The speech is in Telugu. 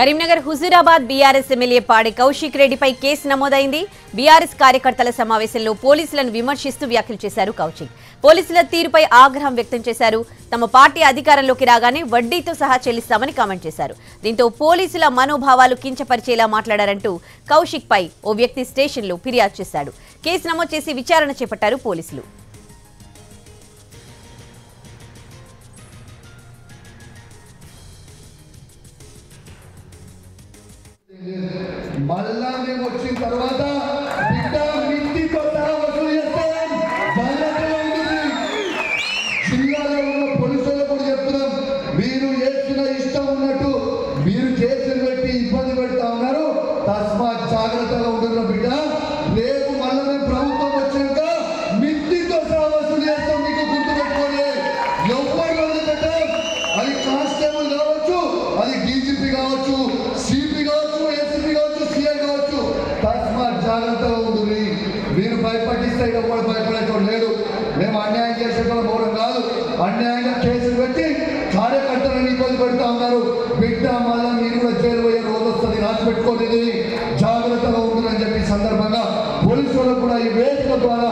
కరీంనగర్ హుజూరాబాద్ బీఆర్ఎస్ ఎమ్మెల్యే పాడి కౌశిక్ రెడ్డిపై కేసు నమోదైంది. బీఆర్ఎస్ కార్యకర్తల సమావేశంలో పోలీసులను విమర్శిస్తూ వ్యాఖ్యలు చేశారు కౌశిక్. పోలీసుల తీరుపై ఆగ్రహం వ్యక్తం చేశారు. తమ పార్టీ అధికారంలోకి రాగానే వడ్డీతో సహా చెల్లిస్తామని కామెంట్ చేశారు. దీంతో పోలీసుల మనోభావాలు కించపరిచేలా మాట్లాడారంటూ కౌశిక్ పై ఓ వ్యక్తి స్టేషన్లో ఫిర్యాదు చేశాడు. కేసు నమోదు చేసి విచారణ చేపట్టారు పోలీసులు. మళ్ళా మేము వచ్చిన తర్వాత బిడ్డ మిత్తితో సహా వసూలు చేస్తాం. జాగ్రత్తగా ఉంటుంది. జిల్లాలో ఉన్న పోలీసులు కూడా చెప్తున్నాం. మీరు చేసిన ఇష్టం ఉన్నట్టు మీరు చేసిన బట్టి ఇబ్బంది పెడతా ఉన్నారు. తస్మాత్ జాగ్రత్తగా ఉంటున్న బిడ్డ. మీరు భయపడిస్తే ఇక కూడా భయపడేటోడు లేడు. మేము అన్యాయం చేసేటోళ్ళ మూలం కాదు. అన్యాయంగా కేసులు పెట్టి కార్యకర్తలను ఇబ్బంది పెడతా ఉన్నారు. బిడ్డ మళ్ళా మీరు కూడా జైలు పోయే రోజు వస్తుంది. రాసి పెట్టుకోలేదు జాగ్రత్తగా ఉంటుందని చెప్పి సందర్భంగా పోలీసు వాళ్ళకు కూడా ఈ వేదిక ద్వారా